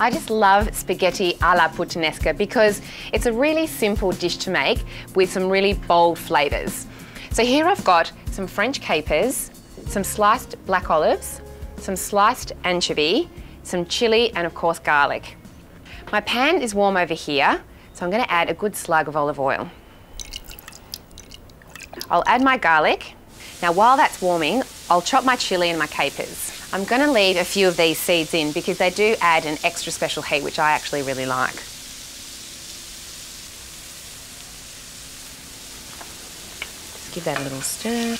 I just love spaghetti a la puttanesca because it's a really simple dish to make with some really bold flavours. So here I've got some French capers, some sliced black olives, some sliced anchovy, some chilli and of course garlic. My pan is warm over here, so I'm going to add a good slug of olive oil. I'll add my garlic. Now while that's warming, I'll chop my chilli and my capers. I'm going to leave a few of these seeds in because they do add an extra special heat, which I actually really like. Just give that a little stir.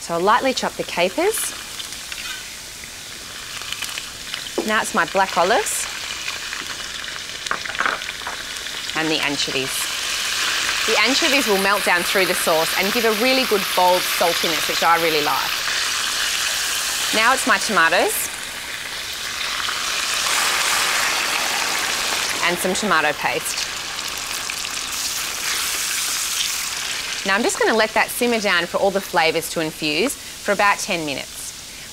So I'll lightly chop the capers. Now it's my black olives and the anchovies. The anchovies will melt down through the sauce and give a really good bold saltiness, which I really like. Now it's my tomatoes. And some tomato paste. Now I'm just going to let that simmer down for all the flavours to infuse for about 10 minutes.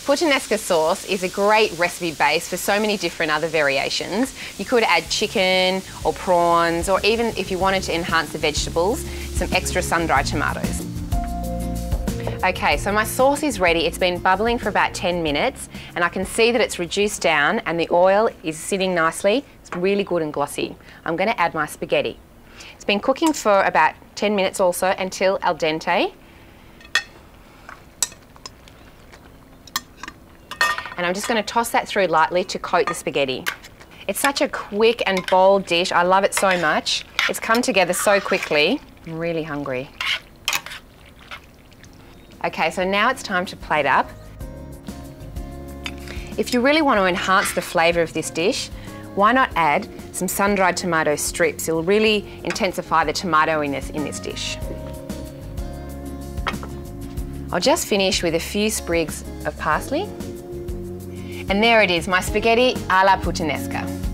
Puttanesca sauce is a great recipe base for so many different other variations. You could add chicken or prawns, or even if you wanted to enhance the vegetables, some extra sun-dried tomatoes. Okay, so my sauce is ready. It's been bubbling for about 10 minutes and I can see that it's reduced down and the oil is sitting nicely. It's really good and glossy. I'm gonna add my spaghetti. It's been cooking for about 10 minutes also until al dente. And I'm just going to toss that through lightly to coat the spaghetti. It's such a quick and bold dish. I love it so much. It's come together so quickly. I'm really hungry. Okay, so now it's time to plate up. If you really want to enhance the flavour of this dish, why not add some sun-dried tomato strips? It'll really intensify the tomatoiness in this dish. I'll just finish with a few sprigs of parsley and there it is, my spaghetti a la puttanesca.